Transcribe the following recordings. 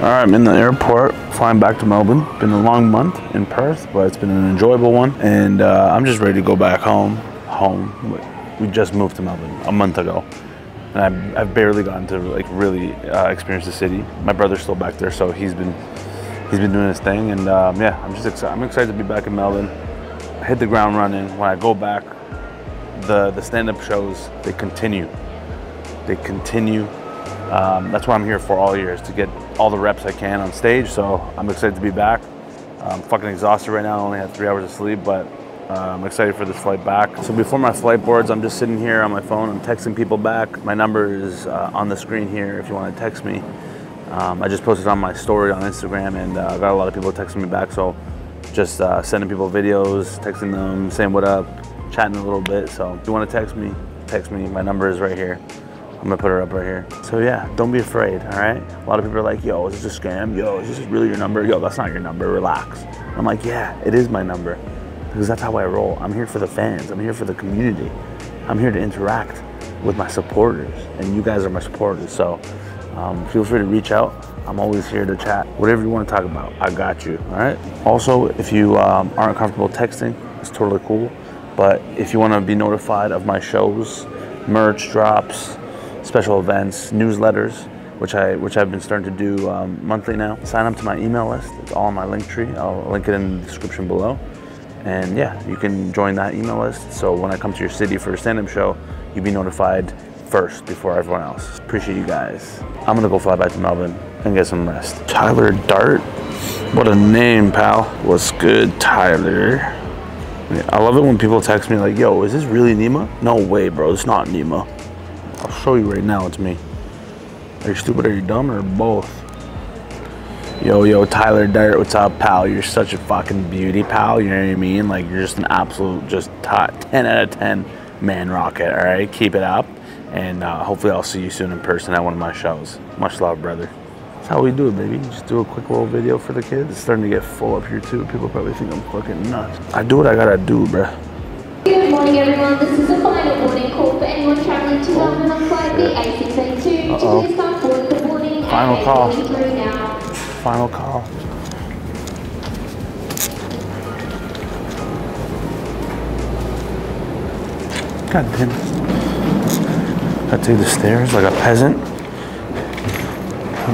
All right, I'm in the airport, flying back to Melbourne. Been a long month in Perth, but it's been an enjoyable one. And uh, I'm just ready to go back home. Home. We just moved to Melbourne a month ago, and I've, I've barely gotten to like really uh, experience the city. My brother's still back there, so he's been he's been doing his thing. And um, yeah, I'm just excited. I'm excited to be back in Melbourne. I hit the ground running. When I go back, the the stand-up shows they continue. They continue um, that's what I'm here for all year is to get all the reps I can on stage. So I'm excited to be back. I'm fucking exhausted right now. I only had three hours of sleep, but uh, I'm excited for this flight back. So before my flight boards, I'm just sitting here on my phone. I'm texting people back. My number is uh, on the screen here if you want to text me. Um, I just posted on my story on Instagram and uh, got a lot of people texting me back. So just uh, sending people videos, texting them, saying what up, chatting a little bit. So if you want to text me, text me. My number is right here. I'm gonna put her up right here. So yeah, don't be afraid, all right? A lot of people are like, yo, is this a scam? Yo, is this really your number? Yo, that's not your number, relax. I'm like, yeah, it is my number because that's how I roll. I'm here for the fans, I'm here for the community. I'm here to interact with my supporters and you guys are my supporters. So um, feel free to reach out. I'm always here to chat. Whatever you want to talk about, I got you, all right? Also, if you um, aren't comfortable texting, it's totally cool. But if you want to be notified of my shows, merch drops, special events, newsletters, which I which I've been starting to do um, monthly now. Sign up to my email list. It's all on my Linktree. I'll link it in the description below. And yeah, you can join that email list. So when I come to your city for a stand-up show, you'll be notified first before everyone else. Appreciate you guys. I'm gonna go fly back to Melbourne and get some rest. Tyler Dart. What a name, pal. What's good, Tyler? I love it when people text me like, yo, is this really Neema? No way, bro. It's not Neema. Show you right now it's me. Are you stupid, are you dumb, or both? Yo, yo, Tyler Dart, what's up, pal? You're such a fucking beauty, pal. You know what I mean? Like, you're just an absolute, just top 10 out of 10 man rocket, all right? Keep it up. And uh, hopefully I'll see you soon in person at one of my shows. Much love, brother. That's how we do it, baby. Just do a quick little video for the kids. It's starting to get full up here, too. People probably think I'm fucking nuts. I do what I gotta do, bruh. Good morning, everyone. This is a final boarding call for anyone traveling to London on flight B8682. Uh-oh. Please come forward for boarding Final call. through. Final call. God damn it. I take the stairs like a peasant.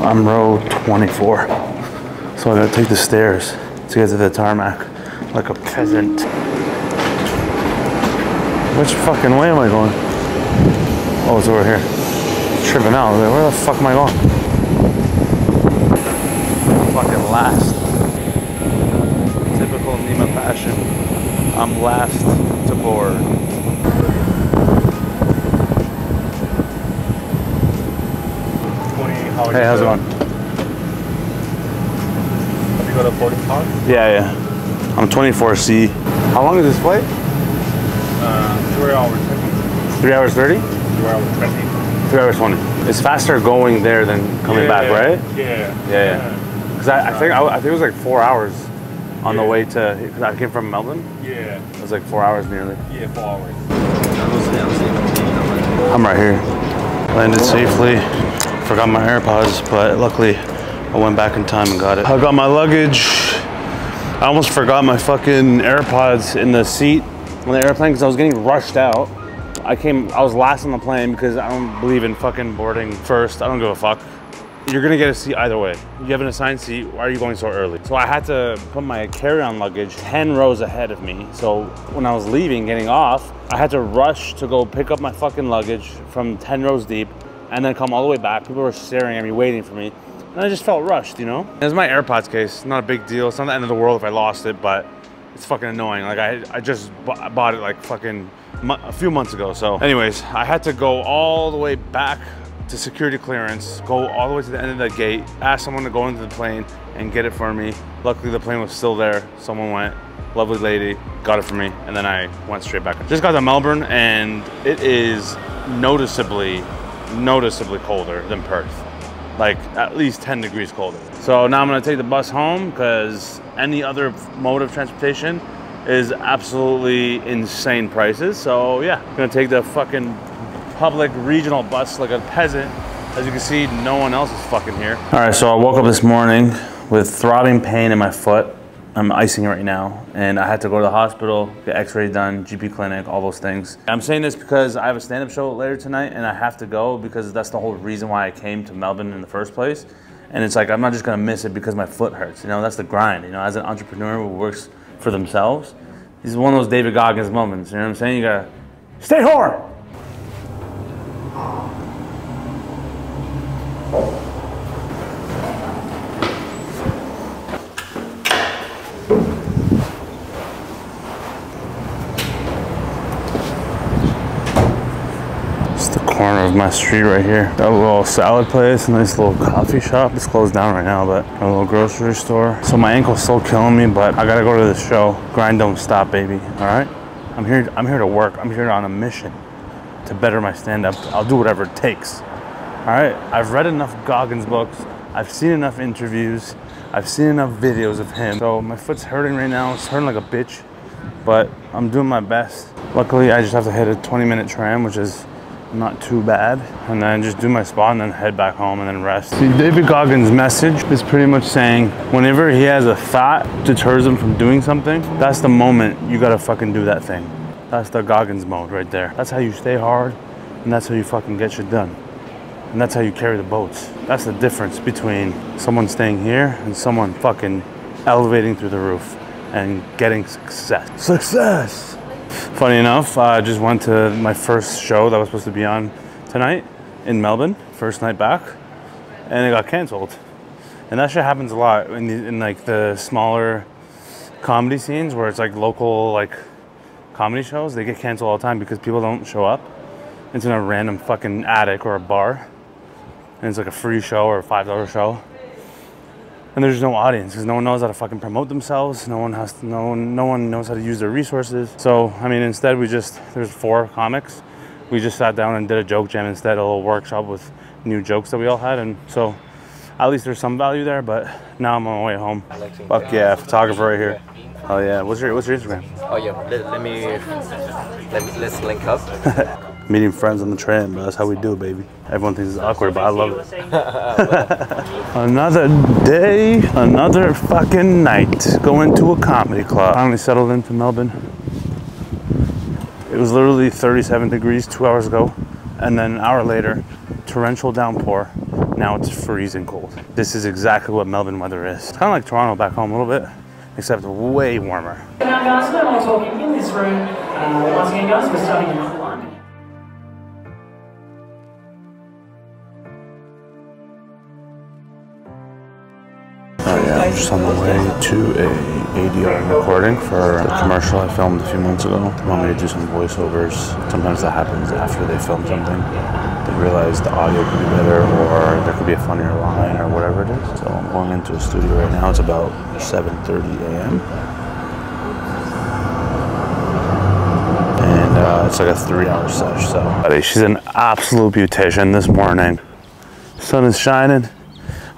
I'm row 24. So I gotta take the stairs to get to the tarmac like a peasant. Which fucking way am I going? Oh, it's over here. Tripping out. I was like, Where the fuck am I going? fucking last. Typical Neema fashion. I'm last to board. Hey, how's it going? Have you got a boarding pass? Yeah, yeah. I'm 24C. How long is this flight? Three hours 20. Three hours 30? Three hours 20. Three hours 20. It's faster going there than coming Yeah, back, right? Yeah. Yeah, yeah. Because I, I think I, I think it was like four hours on the way to. Because I came from Melbourne. Yeah. It was like four hours nearly. Yeah, four hours. I'm right here. Landed safely. Forgot my AirPods, but luckily I went back in time and got it. I got my luggage. I almost forgot my fucking AirPods in the seat on the airplane because I was getting rushed out. I came, I was last on the plane because I don't believe in fucking boarding first. I don't give a fuck. You're gonna get a seat either way. You have an assigned seat, why are you going so early? So I had to put my carry-on luggage 10 rows ahead of me. So when I was leaving, getting off, I had to rush to go pick up my fucking luggage from 10 rows deep and then come all the way back. People were staring at me, waiting for me. And I just felt rushed, you know? It was my AirPods case, not a big deal. It's not the end of the world if I lost it, but it's fucking annoying. Like I, I just bought it like fucking a few months ago. So anyways, I had to go all the way back to security clearance, go all the way to the end of the gate, ask someone to go into the plane and get it for me. Luckily the plane was still there. Someone went, lovely lady, got it for me, and then I went straight back. Just got to Melbourne and it is noticeably, noticeably colder than Perth. Like at least 10 degrees colder. So now I'm gonna take the bus home because any other mode of transportation is absolutely insane prices. So yeah, I'm gonna take the fucking public regional bus like a peasant As you can see, no one else is fucking here. All right, so I woke up this morning with throbbing pain in my foot. I'm icing right now, and I had to go to the hospital, get x-ray done, GP clinic, all those things. I'm saying this because I have a stand-up show later tonight, and I have to go because that's the whole reason why I came to Melbourne in the first place. And it's like, I'm not just gonna miss it because my foot hurts, you know, that's the grind, you know, as an entrepreneur who works for themselves. This is one of those David Goggins moments, you know what I'm saying? You gotta, stay hard! It's the corner of my street right here. Got a little salad place, a nice little coffee shop. It's closed down right now, but a little grocery store. So my ankle's still killing me, but I gotta go to the show. Grind don't stop, baby. All right. I'm here. I'm here to work. I'm here on a mission to better my stand-up. I'll do whatever it takes. All right. I've read enough Goggins books. I've seen enough interviews. I've seen enough videos of him. So my foot's hurting right now. It's hurting like a bitch, but I'm doing my best. Luckily, I just have to hit a 20-minute tram, which is not too bad. And then just do my spot and then head back home and then rest. See, David Goggins' message is pretty much saying whenever he has a thought deters him from doing something, that's the moment you gotta fucking do that thing. That's the Goggins mode right there. That's how you stay hard and that's how you fucking get shit done. And that's how you carry the boats. That's the difference between someone staying here and someone fucking elevating through the roof and getting success. Success! Funny enough, I just went to my first show that was supposed to be on tonight in Melbourne, first night back, and it got canceled. And that shit happens a lot in, the, in like the smaller comedy scenes where it's like local like comedy shows. They get canceled all the time because people don't show up. It's in a random fucking attic or a bar, and it's like a free show or a five dollar show and there's no audience because no one knows how to fucking promote themselves. No one has to, no one, no one knows how to use their resources. So I mean, instead we just there's four comics. We just sat down and did a joke jam instead, a little workshop with new jokes that we all had, and so at least there's some value there. But now I'm on my way home. Fuck yeah, photographer right here. Oh yeah, what's your what's your Instagram? Oh yeah, let, let me let me let's link up. Meeting friends on the train, but that's how we do, it, baby. Everyone thinks it's awkward, but I love it. another day, another fucking night. Going to a comedy club. Finally settled into Melbourne. It was literally 37 degrees two hours ago, and then an hour later, torrential downpour. Now it's freezing cold. This is exactly what Melbourne weather is. It's kind of like Toronto back home a little bit, except way warmer. Now, guys, no more talking in this room. Uh, once again, guys, we're starting just on the way to a ADR recording for the commercial I filmed a few months ago. They want me to do some voiceovers. Sometimes that happens after they film something. They realize the audio could be better or there could be a funnier line or whatever it is. So I'm going into a studio right now. It's about 7.30 a.m. And uh, it's like a three hour sesh. So she's an absolute beautician this morning. Sun is shining.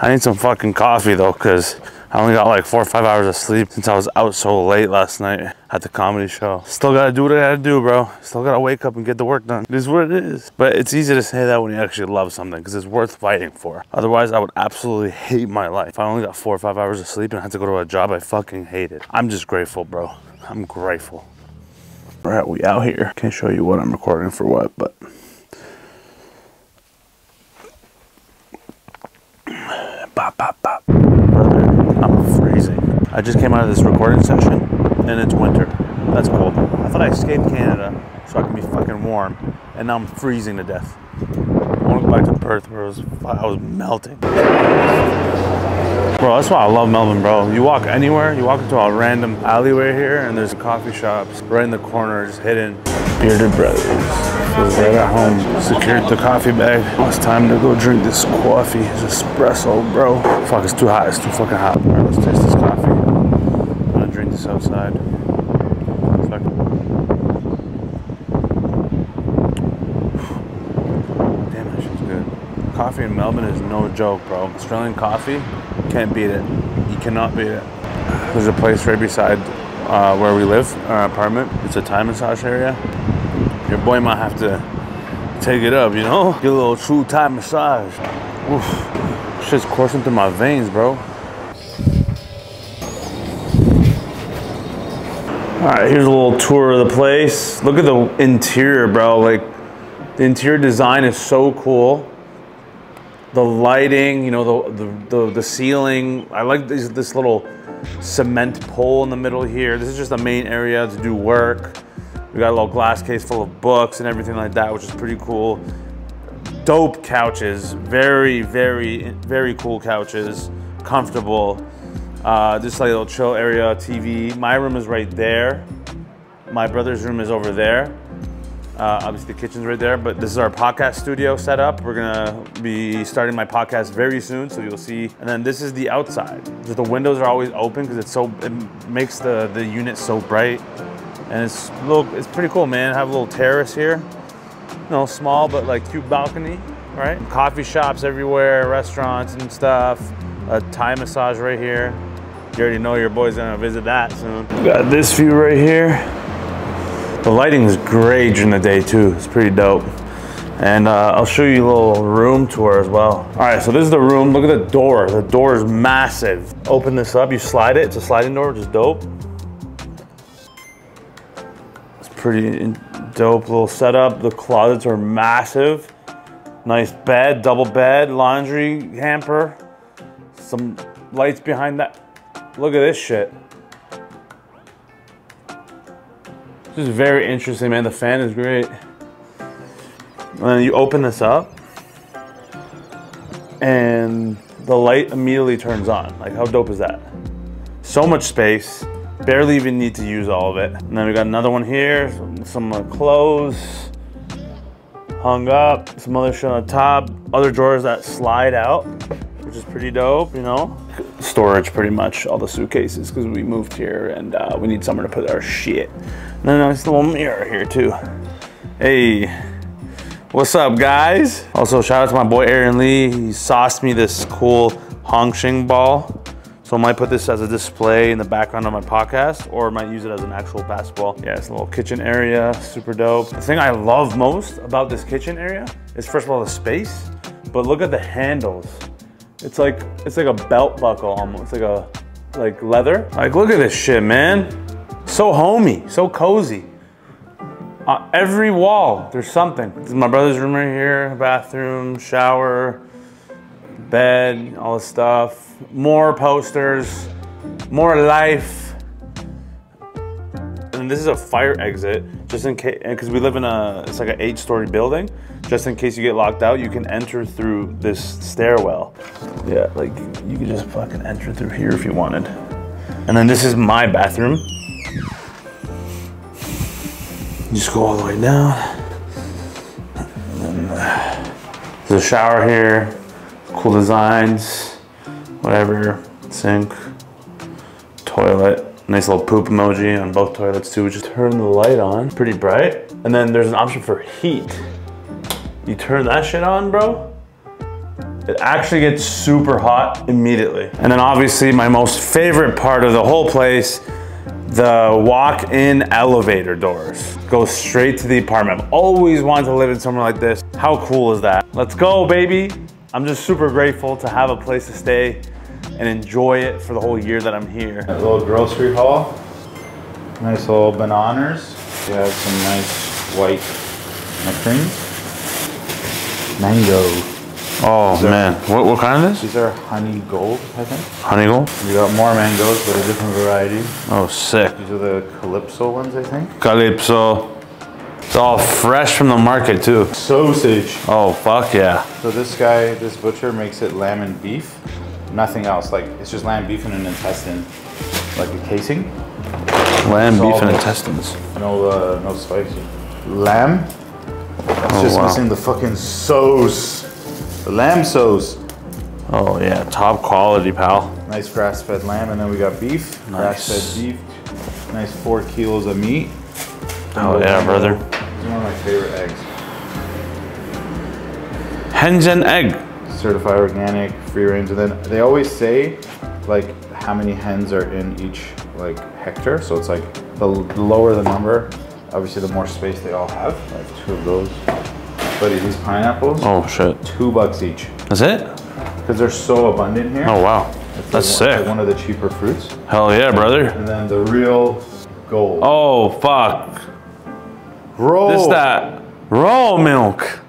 I need some fucking coffee though, cause I only got like four or five hours of sleep since I was out so late last night at the comedy show. Still gotta do what I gotta do, bro. Still gotta wake up and get the work done. It is what it is. But it's easy to say that when you actually love something, cause it's worth fighting for. Otherwise, I would absolutely hate my life. If I only got four or five hours of sleep and I had to go to a job I fucking hated. I'm just grateful, bro. I'm grateful. All right, we out here. Can't show you what I'm recording for what, but Bop, bop, bop. I'm freezing. I just came out of this recording session and it's winter. That's cold. I thought I escaped Canada so I can be fucking warm, and now I'm freezing to death. I want to go back to Perth where I was, I was melting. Bro, that's why I love Melbourne, bro. You walk anywhere, you walk into a random alleyway here, and there's coffee shops right in the corner, just hidden. Bearded Brothers. Right at home. Secured the coffee bag. It's time to go drink this coffee. It's espresso, bro. Fuck, it's too hot. It's too fucking hot. Let's taste this coffee. I'm gonna drink this outside. Damn, that shit's good. Coffee in Melbourne is no joke, bro. Australian coffee, can't beat it. You cannot beat it. There's a place right beside uh, where we live, our apartment. It's a Thai massage area. Your boy might have to take it up, you know? Get a little true Thai massage. Oof. Shit's coursing through my veins, bro. All right, here's a little tour of the place. Look at the interior, bro. Like, the interior design is so cool. The lighting, you know, the the, the, the ceiling. I like this, this little cement pole in the middle here. This is just the main area to do work. We got a little glass case full of books and everything like that, which is pretty cool. Dope couches, very, very, very cool couches, comfortable. Uh, just like a little chill area, TV. My room is right there. My brother's room is over there. Uh, obviously, the kitchen's right there, but this is our podcast studio setup. We're gonna be starting my podcast very soon, so you'll see. And then this is the outside. The windows are always open because it's so it makes the the unit so bright, and it's little. It's pretty cool, man. Have a little terrace here. You know, small but like cute balcony, right? Coffee shops everywhere, restaurants and stuff. A Thai massage right here. You already know your boy's gonna visit that soon. Got this view right here. The lighting is great during the day too. It's pretty dope. And uh, I'll show you a little room tour as well. All right, so this is the room. Look at the door. The door is massive. Open this up, you slide it. It's a sliding door, which is dope. Pretty dope little setup. The closets are massive. Nice bed, double bed, laundry hamper. Some lights behind that. Look at this shit. This is very interesting, man. The fan is great. And you open this up, and the light immediately turns on. Like, how dope is that? So much space. Barely even need to use all of it. And then we got another one here. Some, clothes hung up. Some other shit on the top. Other drawers that slide out, which is pretty dope, you know? Storage, pretty much, all the suitcases, because we moved here and uh, we need somewhere to put our shit. And then a nice little mirror here, too. Hey, what's up, guys? Also, shout out to my boy Aaron Lee. He sauced me this cool Hongqing ball. So I might put this as a display in the background of my podcast or might use it as an actual basketball. Yeah, it's a little kitchen area, super dope. The thing I love most about this kitchen area is first of all the space, but look at the handles. It's like it's like a belt buckle almost, like a like leather. Like look at this shit, man. So homey, so cozy. Uh, every wall, there's something. This is my brother's room right here, bathroom, shower, bed, all this stuff. More posters, more life. And this is a fire exit, just in case, because we live in a, it's like an eight story building. Just in case you get locked out, you can enter through this stairwell. Yeah, like you could just fucking enter through here if you wanted. And then this is my bathroom. Just go all the way down. Then uh, there's a shower here, cool designs, whatever, sink, toilet. Nice little poop emoji on both toilets too. Just turn the light on, pretty bright. And then there's an option for heat. You turn that shit on, bro. It actually gets super hot immediately. And then obviously my most favorite part of the whole place, the walk-in elevator doors. Go straight to the apartment. I've always wanted to live in somewhere like this. How cool is that? Let's go, baby. I'm just super grateful to have a place to stay and enjoy it for the whole year that I'm here. A little grocery haul. Nice little bananas. We have some nice white nectarines. Mango. Oh are- man, what, what kind of this? These are honey gold, I think. Honey gold? We got more mangoes, but a different variety. Oh, sick. These are the Calypso ones, I think. Calypso. It's all fresh from the market too. Sausage. Oh, fuck yeah. So this guy, this butcher makes it lamb and beef. Nothing else. Like it's just lamb, beef, and an intestine, like a casing. Lamb, It's beef, and intestines. No, uh, no spicy. Lamb. It's Oh, just wow. missing the fucking sauce. The lamb sauce. Oh yeah, top quality, pal. Nice grass-fed lamb, and then we got beef. Nice. Grass-fed beef. Nice four kilos of meat. Oh yeah, brother. One of my favorite eggs. Hens and egg. Certified organic, free range, and then they always say like how many hens are in each like hectare. So it's like the lower the number, obviously the more space they all have. Like two of those. Buddy, these pineapples, Oh shit. two bucks each. That's it? Because they're so abundant here. Oh wow. It's That's like one- sick. Like one of the cheaper fruits. Hell yeah, brother. And then the real gold. Oh fuck. Bro. This that raw milk.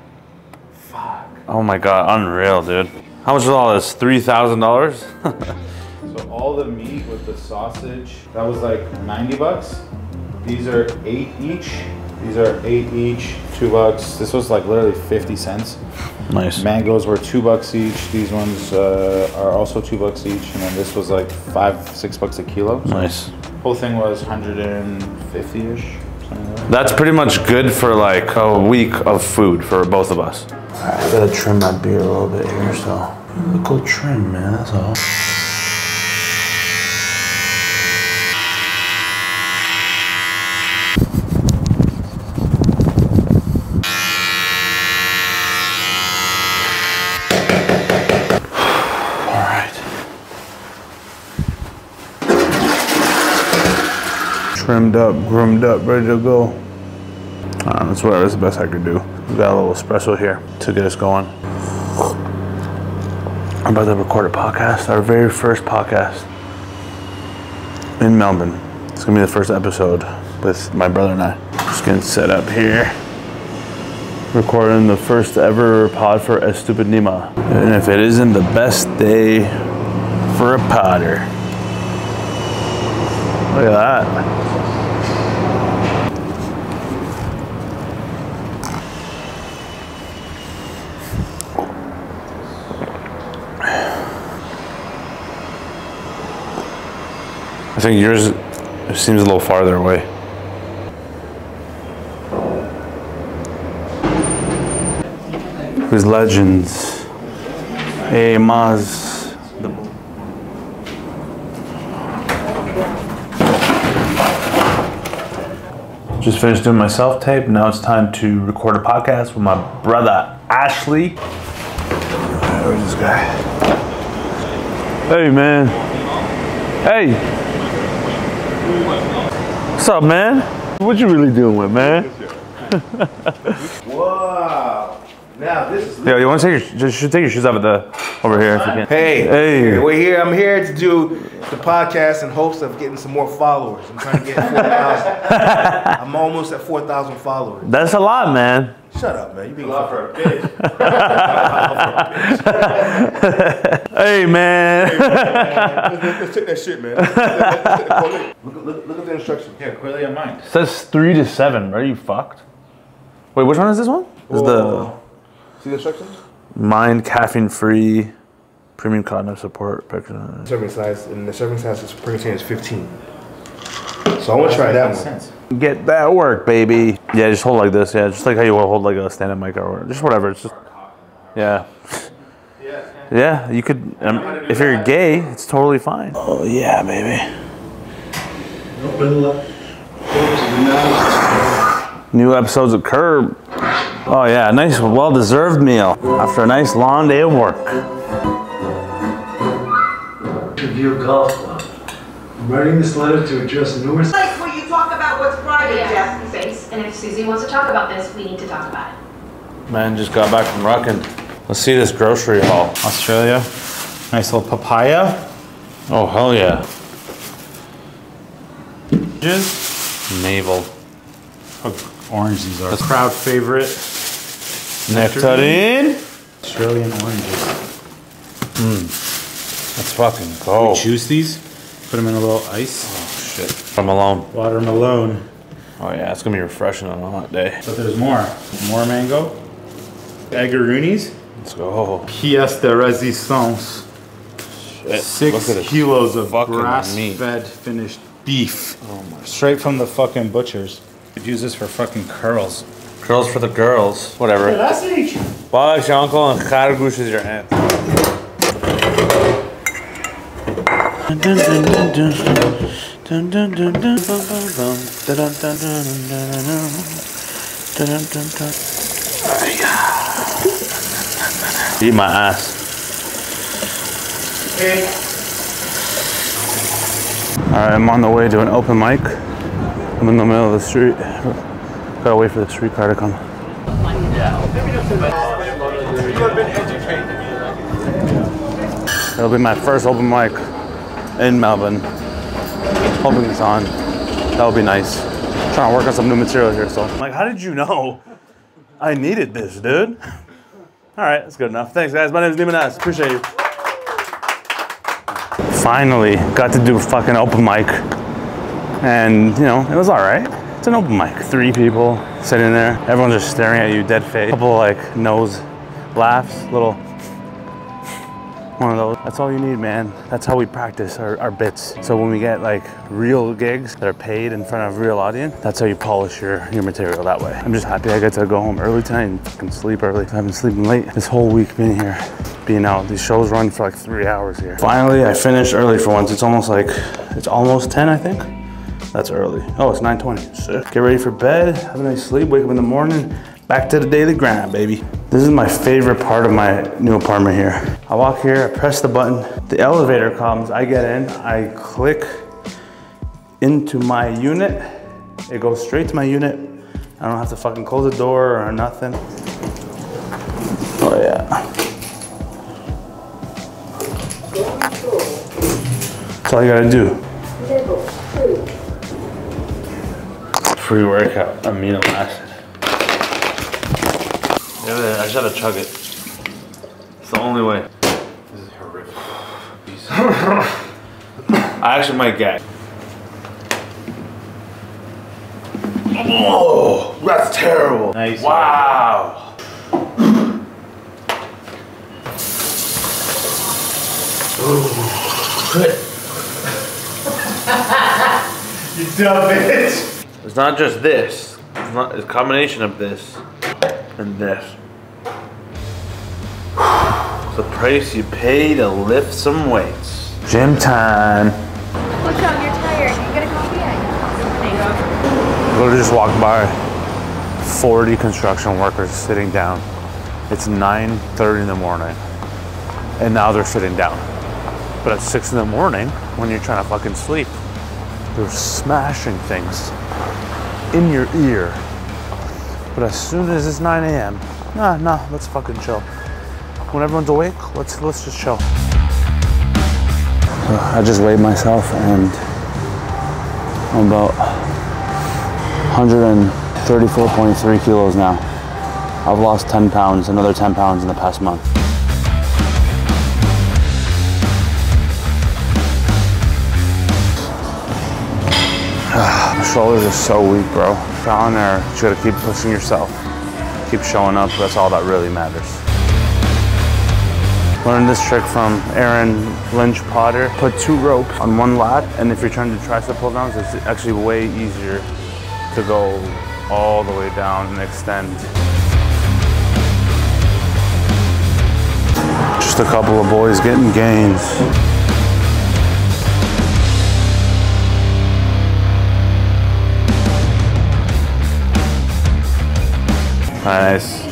Fuck. Oh my god, unreal, dude. How much is all this? Three thousand dollars? So all the meat with the sausage, that was like 90 bucks. These are eight each. These are eight each, two bucks. This was like literally 50 cents. Nice. Mangoes were two bucks each. These ones uh, are also two bucks each. And then this was like five, six bucks a kilo. So Nice. whole thing was 150-ish. something like that. That's pretty much good for like a week of food for both of us. I gotta trim my beard a little bit here, so go trim, man. That's. All Trimmed up, groomed up, ready to go. Um, That's whatever. That's the best I could do. We got a little espresso here to get us going. I'm about to record a podcast, our very first podcast in Melbourne. It's gonna be the first episode with my brother and I. Just getting set up here. Recording the first ever pod for Es Stupid Neema. And if it isn't the best day for a podder. Look at that. I think yours seems a little farther away. Who's legends? Hey, Maz. Just finished doing my self tape. Now it's time to record a podcast with my brother Ashley. Alright, Where's this guy? Hey, man. Hey. What's up, man? What you really doing with, man? Wow. Now this is. Yo, you want to take your, just should take your shoes off at the over here if you can. Hey, Hey. we're here. I'm here to do the podcast in hopes of getting some more followers. I'm trying to get 4,000. I'm almost at 4,000 followers. That's a lot, man. Shut up, man. You being a for a bitch. Hey, man. let's, let's take that shit, man. Let's, let's. Look, look, look at the instructions. Yeah, clearly on mine. says three to seven. Are you fucked? Wait, which one is this one? Is the Whoa. See the instructions? mind caffeine free premium cognitive support. picture. Serving size, and the serving size is protein is 15. So I want to try that one. Sense. Get that work, baby. Yeah, just hold like this. Yeah, just like how you hold like a stand-up mic or just whatever. It's just yeah. Yeah, you could. Um, if you're gay, it's totally fine. Oh yeah, baby. New episodes of Curb. Oh yeah, a nice, well-deserved meal after a nice long day of work. Review Golf Club. I'm writing this letter to address numerous place where you talk about what's private, Yeah, Jeff. face. And if Susie wants to talk about this, we need to talk about it. Man, just got back from Ruckin. Let's see this grocery haul. Australia. Nice little papaya. Oh hell yeah, Just navel. how orange these are. crowd favorite. Nectarine. Australian oranges. Hmm. Let's fucking go. Juice these. Put them in a little ice. Oh, Shit. From alone. Watermelon. Oh yeah, it's gonna be refreshing on a hot day. But there's more. More mango. Agaroonies. Let's go. Pièce de résistance. Shit. Six Look at this kilos of grass-fed finished beef. Oh my. Straight from the fucking butchers. Could use this for fucking curls. Curls for the girls. Whatever. Bollocks your uncle and khargoosh is your aunt. Eat my ass. Alright, I'm on the way to an open mic. I'm in the middle of the street. Gotta wait for the streetcar to come. Educated. It'll be my first open mic in Melbourne. Hoping it's on. That would be nice. trying to work on some new material here, so. I'm like, how did you know I needed this, dude? All right, that's good enough. Thanks, guys. My name is Neiman. Appreciate you. Finally, got to do a fucking open mic. And, you know, it was all right. It's an open mic. Three people sitting there. Everyone's just staring at you, dead face. Couple like nose laughs, little one of those. That's all you need, man. That's how we practice our, our bits. So when we get like real gigs that are paid in front of real audience, that's how you polish your, your material that way. I'm just happy I get to go home early tonight and fucking sleep early. I've been sleeping late this whole week being here, being out. These shows run for like three hours here. Finally, I finished early for once. It's almost like, it's almost 10, I think. That's early. Oh, it's 9.20. Sick. Get ready for bed, have a nice sleep, wake up in the morning, back to the daily grind, baby. This is my favorite part of my new apartment here. I walk here, I press the button, the elevator comes, I get in, I click into my unit, it goes straight to my unit. I don't have to fucking close the door or nothing. Oh yeah. That's all you gotta do. Free workout, amino acid. Yeah, I just gotta chug it. It's the only way. This is horrific. I actually might gag. Oh, that's terrible. Nice. Wow. You dumb bitch. It's not just this. It's not it's a combination of this and this. the price you pay to lift some weights. Gym time. What's up? You're tired. You get a coffee? Literally just walked by 40 construction workers sitting down. It's 9.30 in the morning. And now they're sitting down. But at 6 in the morning, when you're trying to fucking sleep, they're smashing things in your ear. But as soon as it's 9 a.m., nah, nah, let's fucking chill. When everyone's awake, let's let's just chill. Uh, I just weighed myself and I'm about 134.3 kilos now. I've lost 10 pounds, another 10 pounds in the past month. Shoulders are so weak, bro. And error. You gotta keep pushing yourself. Keep showing up. That's all that really matters. Learned this trick from Aaron Lynch Potter. Put two ropes on one lat, and if you're trying to tricep pull downs, it's actually way easier to go all the way down and extend. Just a couple of boys getting gains. Nice.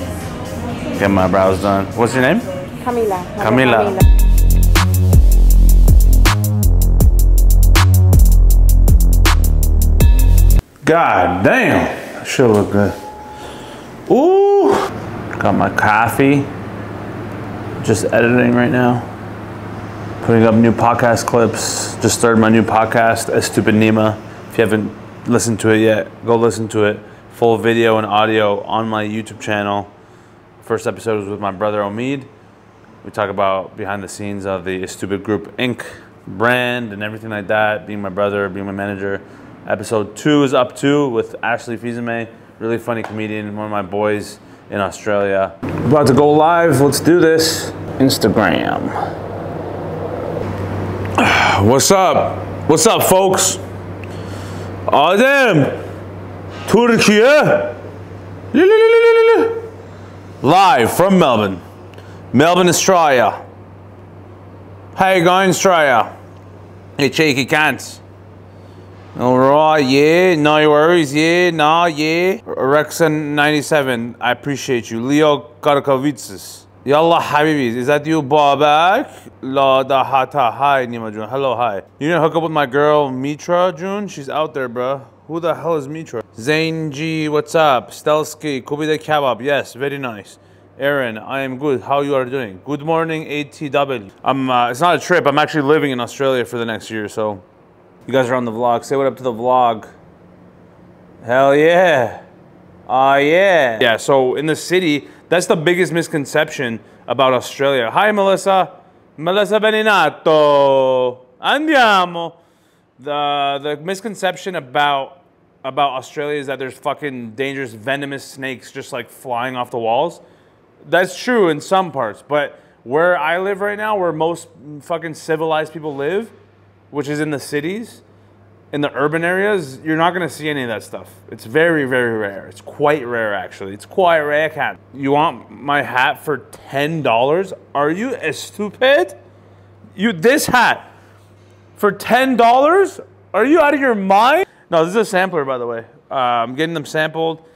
Get my brows done. What's your name? Camila. Camila. God damn. That should look good. Ooh. Got my coffee. Just editing right now. Putting up new podcast clips. Just started my new podcast, A Stupid Neema. If you haven't listened to it yet, go listen to it. Full video and audio on my YouTube channel. First episode was with my brother Omid. We talk about behind the scenes of the Stupid Group Inc. brand and everything like that, being my brother, being my manager. Episode two is up too with Ashley Fizeme, really funny comedian, one of my boys in Australia. About to go live, let's do this. Instagram. What's up? What's up, folks? Adem, Turkey. Live from Melbourne. Melbourne, Australia. How you going, Australia? You cheeky cunts. All right, yeah, no worries, yeah, nah, yeah. Rexon97, I appreciate you. Leo Karakovitsis. Yallah Habibis, is that you, Babak? La da hata. Hi, Neema Jun. Hello, hi. You didn't hook up with my girl, Mitra June? She's out there, bruh. Who the hell is Mitra? Zane G, what's up? Stelsky, Kubide Kebab, yes, very nice. Aaron, I am good. How you are doing? Good morning, ATW. I'm. Uh, it's not a trip. I'm actually living in Australia for the next year, so you guys are on the vlog. Say what up to the vlog. Hell yeah. Ah yeah. Yeah. So in the city, that's the biggest misconception about Australia. Hi, Melissa. Melissa Beninato. Andiamo. The the misconception about about Australia is that there's fucking dangerous venomous snakes just like flying off the walls. That's true in some parts, but where I live right now, where most fucking civilized people live, which is in the cities, in the urban areas, you're not gonna see any of that stuff. It's very, very rare. It's quite rare, actually. It's quite rare, cat. You want my hat for ten dollars? Are you a stupid? You this hat for ten dollars? Are you out of your mind? No, this is a sampler, by the way. Uh, I'm getting them sampled.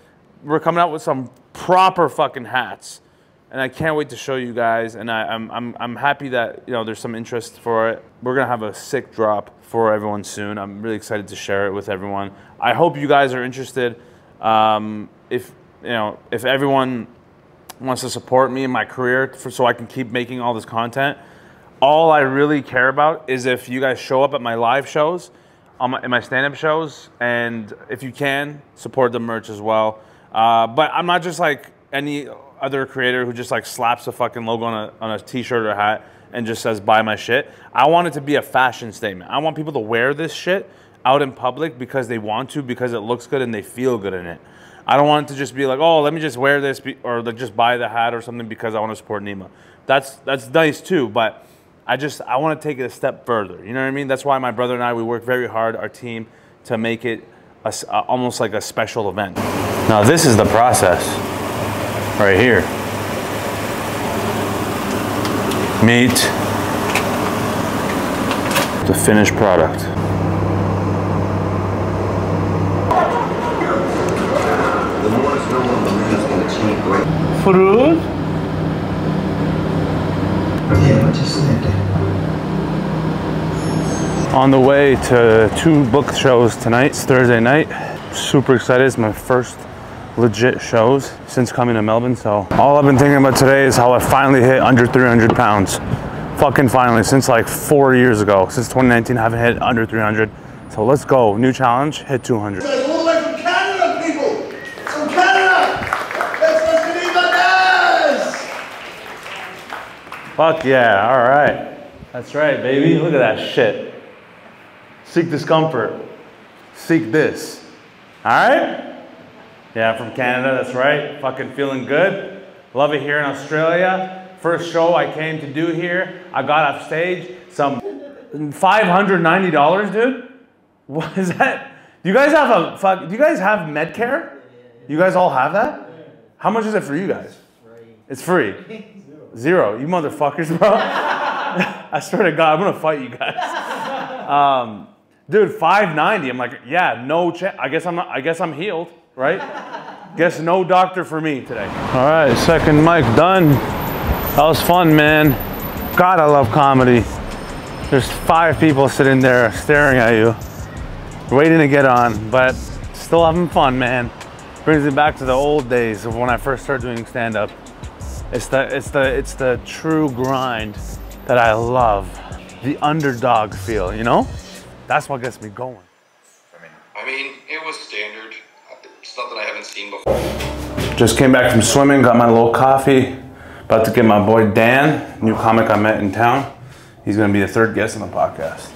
We're coming out with some proper fucking hats and I can't wait to show you guys. And I, am I'm, I'm happy that you know there's some interest for it. We're gonna have a sick drop for everyone soon. I'm really excited to share it with everyone. I hope you guys are interested. Um, if you know if everyone wants to support me in my career for, so I can keep making all this content, all I really care about is if you guys show up at my live shows, in my stand-up shows, and if you can support the merch as well. Uh, but I'm not just like any other creator who just like slaps a fucking logo on a, on a t-shirt or hat and just says buy my shit. I want it to be a fashion statement. I want people to wear this shit out in public because they want to, because it looks good and they feel good in it. I don't want it to just be like, oh, let me just wear this or like just buy the hat or something because I want to support Neema. That's that's nice too, but I just I want to take it a step further. You know what I mean? That's why my brother and I we work very hard, our team, to make it a, almost like a special event. Now this is the process right here. Meat, the finished product. Fruit? On the way to two book shows tonight. It's Thursday night. Super excited. It's my first legit shows since coming to Melbourne. So all I've been thinking about today is how I finally hit under 300 pounds. Fucking finally, since like four years ago, since 2019, I haven't hit under 300. So let's go, new challenge, hit 200. All the way from Canada, people! From Canada! Let's listen to Fuck yeah, all right. That's right, baby. Look at that shit. Seek discomfort. Seek this. All right? Yeah, from Canada, that's right. Fucking feeling good. Love it here in Australia. First show I came to do here. I got off stage. Some $590, dude. What is that? Do you guys have a fuck? Do you guys have Medicare? You guys all have that? How much is it for you guys? It's free. Zero. You motherfuckers, bro. I swear to God, I'm gonna fight you guys. Um, dude, 590. I'm like, yeah, no chance. I guess I'm not, I guess I'm healed right? Guess no doctor for me today. All right, second mic done. That was fun, man. God, I love comedy. There's five people sitting there staring at you, waiting to get on, but still having fun, man. Brings me back to the old days of when I first started doing stand-up. It's the, it's the, it's the true grind that I love. The underdog feel, you know? That's what gets me going. I mean, it was standard stuff that I haven't seen before. Just came back from swimming, got my little coffee. About to get my boy Dan, new comic I met in town. He's gonna be the third guest on the podcast.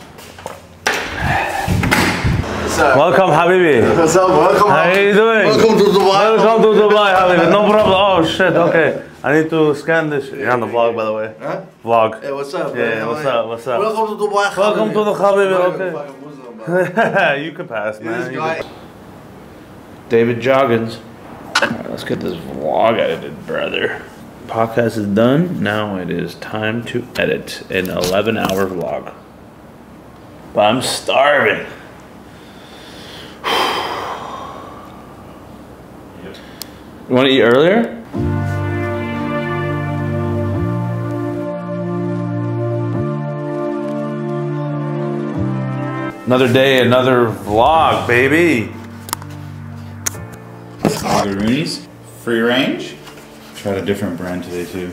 Welcome, Habibi. What's up? Welcome. How are you doing? Welcome to Dubai. Welcome to Dubai, Habibi. No problem. Oh shit. Okay. I need to scan this. You're on the vlog, by the way. Huh? Vlog. Hey, what's up? Yeah. man? what's up? What's up? Welcome to Dubai. Welcome to the Habibi. Fucking Okay. you can pass, man. This guy. David Joggins. All right, let's get this vlog edited, brother. Podcast is done. Now it is time to edit an 11 hour vlog. But I'm starving. You want to eat earlier? Another day, another vlog, baby. Bugaroonies. Free range. Tried a different brand today too.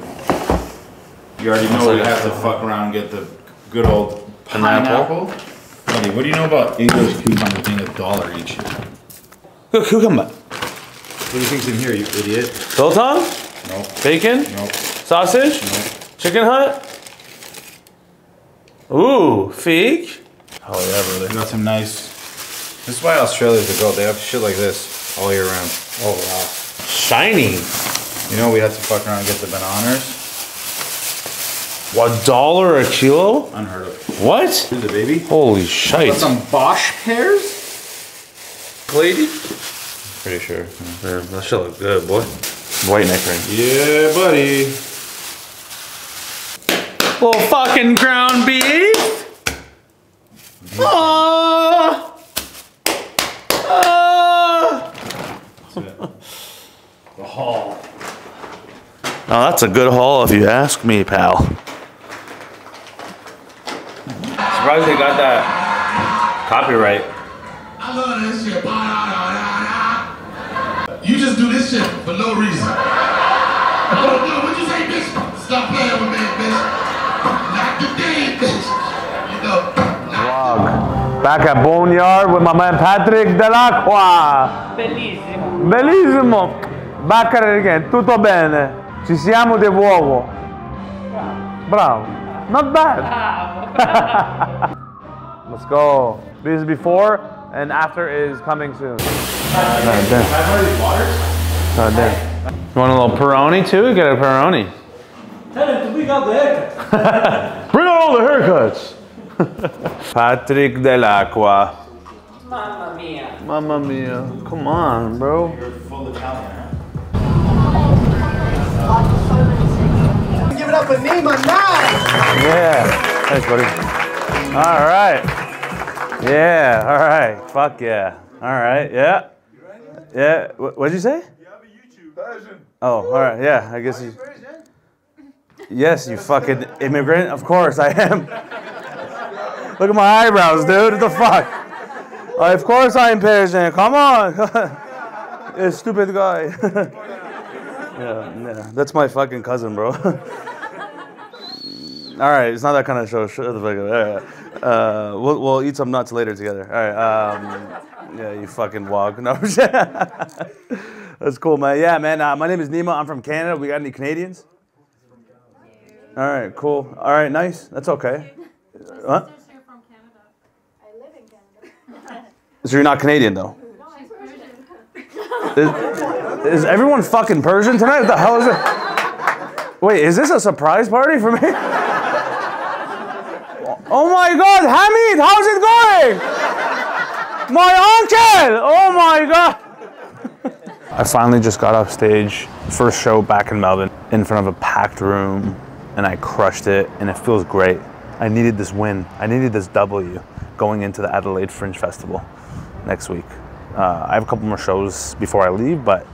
You already know we have to fuck around and get the good old Pineapple. pineapple. Buddy, what do you know about English cucumber being a dollar each? Good cucumber. What do you think's in here, you idiot? Biltong? Nope. Bacon? Nope. Sausage? Chicken hut? Ooh, fig? Oh yeah, We brother. got some nice. This is why Australia's the goat. They have shit like this all year round. Oh wow. Shiny. You know, we had to fuck around and get the bananas. What dollar a kilo? Unheard of. What? The baby. Holy shite. Got some Bosc pears. lady? Pretty sure. Yeah, that shit look good, boy. White neck ring. Yeah, buddy. Little fucking ground beef. Ah. Ah. The haul. Oh, that's a good haul if you ask me, pal. Surprised they got that copyright. I love this shit. You just do this shit for no reason. Oh, what you say, bitch? Stop playing with me, bitch. Not today, bitch. You know. Vlog. Back at Boneyard with my man Patrick Dell'Acqua. Bellissimo. Bellissimo. Back at it again. Tutto bene. Ci siamo di nuovo. Bravo. Not bad. Let's go. This is before and after is coming soon. God damn. God damn. You want a little Peroni too? Get a Peroni. Tell him to bring out the haircut. Bring out all the haircuts. Patrick Dell'Acqua. Mamma mia. Mamma mia. Come on, bro. You're full Italian, huh? Give it up for Neema now. Yeah. Thanks, buddy. All right. Yeah. All right. Fuck yeah. All right. Yeah. Yeah. What, what'd you say? Oh, all right. Yeah. I guess you. Yes, you fucking immigrant. Of course I am. Look at my eyebrows, dude. What the fuck? Uh, of course I'm Persian. Come on. you stupid guy. yeah, yeah. That's my fucking cousin, bro. All right, it's not that kind of show. Shut the fuck up. All right. Uh, we'll, we'll eat some nuts later together. All right. Um, yeah, you fucking walk. No, that's cool, man. Yeah, man. Uh, my name is Neema. I'm from Canada. We got any Canadians? All right, cool. All right, nice. That's okay. Huh? So you're not Canadian though? Is, is everyone fucking Persian tonight? What the hell is it? Wait, is this a surprise party for me? Oh my God, Hamid, how's it going? My uncle! Oh my God! I finally just got off stage, first show back in Melbourne, in front of a packed room, and I crushed it, and it feels great. I needed this win. I needed this W going into the Adelaide Fringe Festival next week. Uh, I have a couple more shows before I leave, but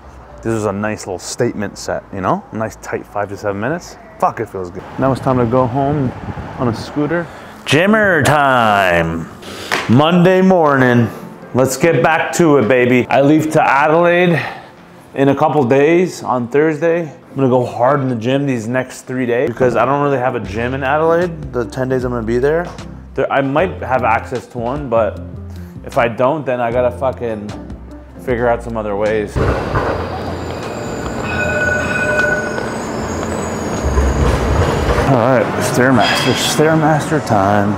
this was a nice little statement set, you know? A nice tight five to seven minutes. Fuck, it feels good. Now it's time to go home on a scooter. Jimmer time. Monday morning. Let's get back to it, baby. I leave to Adelaide in a couple days on Thursday. I'm gonna go hard in the gym these next three days because I don't really have a gym in Adelaide. The 10 days I'm gonna be there. there I might have access to one, but if I don't, then I gotta fucking figure out some other ways. All right, Stairmaster, Stairmaster time.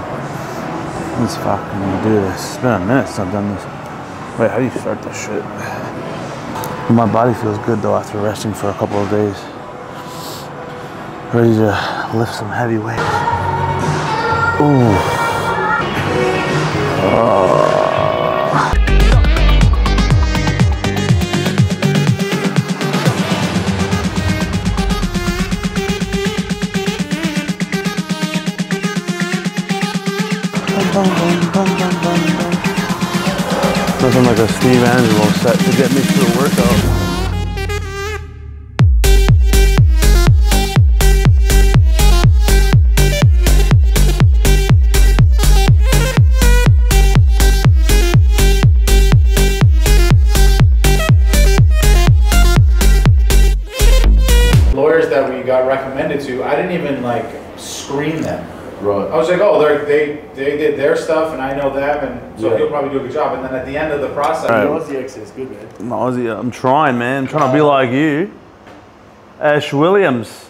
Let's fucking do this. It's been a minute since I've done this. Wait, how do you start this shit? My body feels good though after resting for a couple of days. Ready to lift some heavy weights. Ooh. Oh. Nothing like a Steve Angello set to get me through a workout. Their stuff, and I know them, and so Yeah. he'll probably do a good job. And then at the end of the process, Right. Aussie accent's good, man. I'm Aussie. I'm trying, man. I'm trying to be like you. Ash Williams.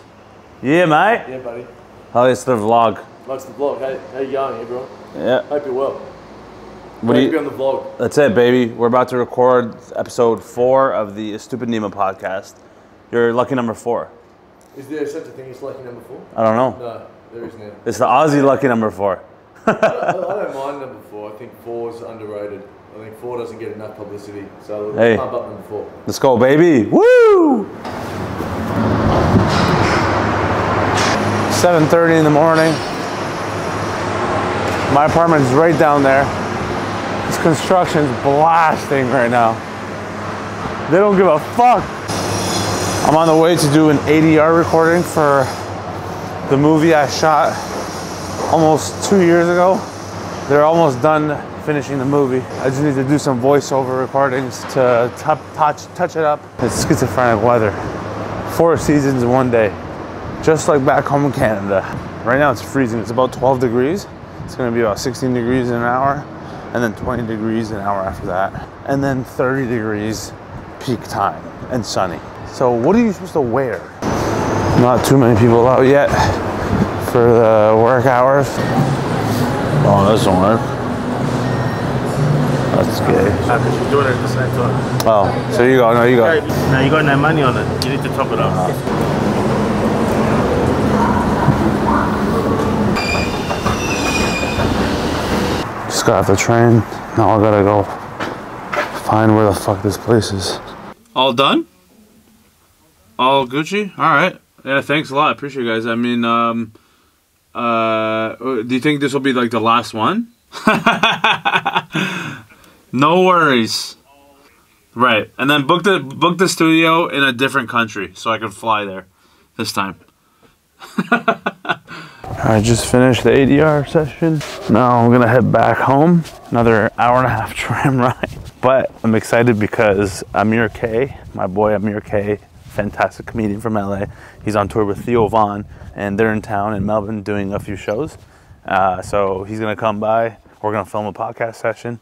Yeah, mate. Yeah, buddy. Oh, it's the vlog. Likes the vlog. Hey, how you going, everyone? Yeah. Hope you're well. What do you- to be on the vlog. That's it, baby. We're about to record episode four of the Stupid Neema podcast. You're lucky number four. Is there such a thing as lucky number four? I don't know. No, there is now. It's the Aussie lucky number four. I, don't, mind number four. I think four is underrated. I think four doesn't get enough publicity. So Hey. pump up number four. Let's go, baby. Woo! 7.30 in the morning. My apartment is right down there. This construction's blasting right now. They don't give a fuck. I'm on the way to do an ADR recording for the movie I shot almost two years ago. They're almost done finishing the movie. I just need to do some voiceover recordings to touch, touch it up. It's schizophrenic weather. Four seasons in one day. Just like back home in Canada. Right now it's freezing. It's about 12 degrees. It's gonna be about 16 degrees in an hour, and then 20 degrees an hour after that, and then 30 degrees peak time and sunny. So what are you supposed to wear? Not too many people out yet for the work hours. Oh, this one work. That's gay. Because she's doing it at the same time. Oh, so you go. No, you go. Now you got no money on it. You need to top it up. Just got off the train. Now I gotta go find where the fuck this place is. All done? All Gucci? All right. Yeah, thanks a lot. Appreciate you guys. I mean, um, uh, do you think this will be like the last one? no worries. Right, and then book the book the studio in a different country so I can fly there this time. I just finished the ADR session. Now I'm gonna head back home. Another hour and a half tram ride. But I'm excited because Amir K, my boy Amir K, fantastic comedian from LA. He's on tour with Theo Von, and they're in town in Melbourne doing a few shows. Uh, so he's gonna come by. We're gonna film a podcast session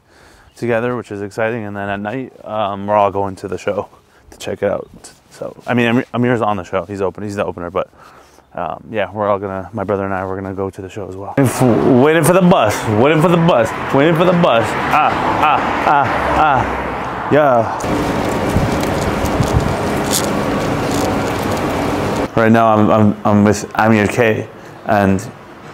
together, which is exciting. And then at night, um, we're all going to the show to check it out. So I mean, Amir, Amir's on the show. He's open. He's the opener, but um, yeah, we're all gonna. My brother and I, we're gonna go to the show as well. Waiting for the bus. Waiting for the bus. Waiting for the bus. Ah ah ah ah. Yeah. Right now, I'm I'm, I'm with Amir K, and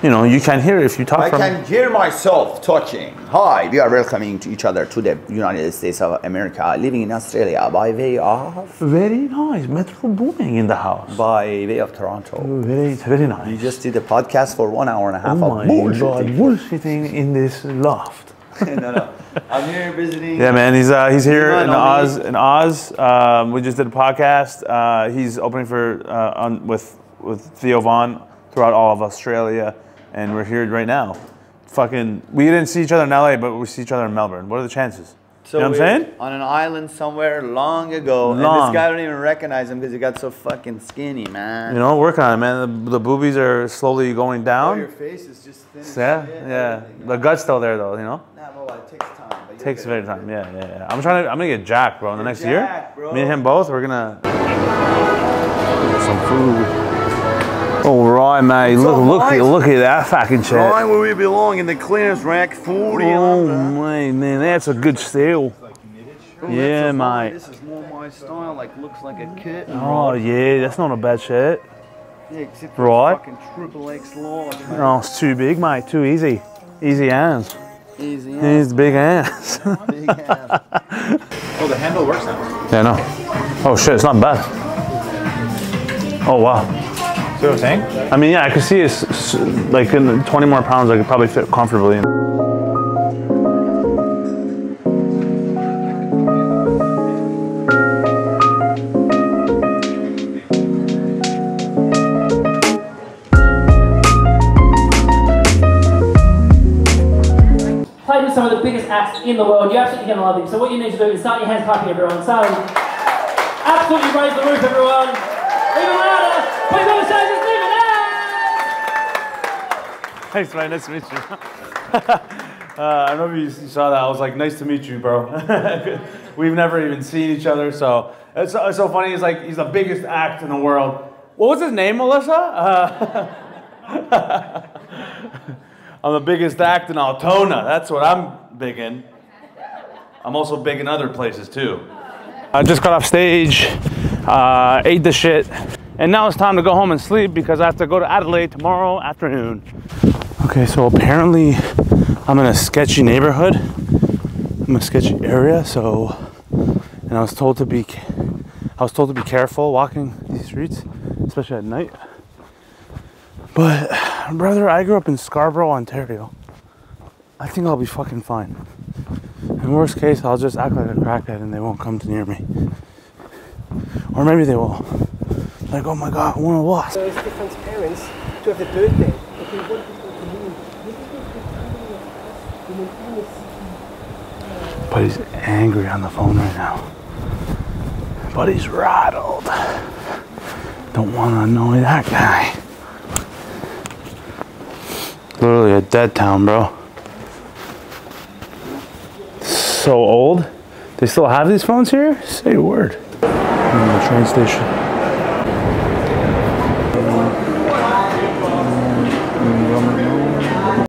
you know you can hear if you talk I from. can hear myself talking. Hi, we are welcoming to each other to the United States of America, living in Australia by way of. Very nice. Metro Boomin in the house. By way of Toronto. Very, very nice. We just did a podcast for one hour and a half Oh of my bullshitting. god, bullshitting in this loft. no, no. I'm here visiting. Yeah, man, he's uh, he's here in. Oz. In Oz, um, we just did a podcast. Uh, he's opening for uh, on, with with Theo Von throughout all of Australia, and we're here right now. Fucking, we didn't see each other in LA, but we see each other in Melbourne. What are the chances? So you know what I'm saying? On an island somewhere long ago. And Long. this guy don't even recognize him because he got so fucking skinny, man. You know, work on it, man. The, the boobies are slowly going Oh, down. your face is just thin. yeah, yeah. The gut's still there, though. You know. Nah, well, it takes time. But you'll Takes get very it. time. Yeah, yeah, yeah. I'm trying to. I'm gonna get Jack, bro. In the next jacked, year, bro. me and him both, we're gonna get some food. All right, mate. Look, look, alright. look at that fucking shit. Right where we belong in the clearance rack 40 Oh man, man, that's a good steal. Oh, Yeah, that's a lie. mate. This is more my style. Like looks like a kitten. Oh yeah, that's not a bad shirt. Yeah, except for Right. fucking triple X large. mate. Oh, it's too big, mate. Too easy. Easy hands. Easy. He's big hands. Big ass. Oh, the handle works now. yeah, no. Oh shit, it's not bad. Oh wow. See what I'm saying? I mean, yeah, I could see it's like in 20 more pounds, I could probably fit comfortably in. Acts in the world. You're absolutely going to love him. So what you need to do is start your hands clapping, everyone. So absolutely raise the roof, everyone. Even louder. Please the stage, it's Stephen Thanks, man. Nice to meet you. uh, I remember you, saw that. I was like, nice to meet you, bro. We've never even seen each other, so it's, it's so funny. He's like, he's the biggest act in the world. What was his name, Melissa? Uh, I'm the biggest act in Altona. That's what I'm big in. I'm also big in other places too. I just got off stage, uh, ate the shit, and now it's time to go home and sleep because I have to go to Adelaide tomorrow afternoon. Okay, so apparently I'm in a sketchy neighborhood. I'm a sketchy area, so and I was told to be I was told to be careful walking these streets, especially at night. But brother, I grew up in Scarborough, Ontario. I think I'll be fucking fine. In worst case, I'll just act like a crackhead and they won't come to near me. Or maybe they will. Like, oh my god, I want to walk. So Stefan's parents to have a birthday. But they want people to move. But he's angry on the phone right now. But he's rattled. Don't want to annoy that guy. Literally a dead town, bro. So old. They still have these phones here? Say a word. Train station.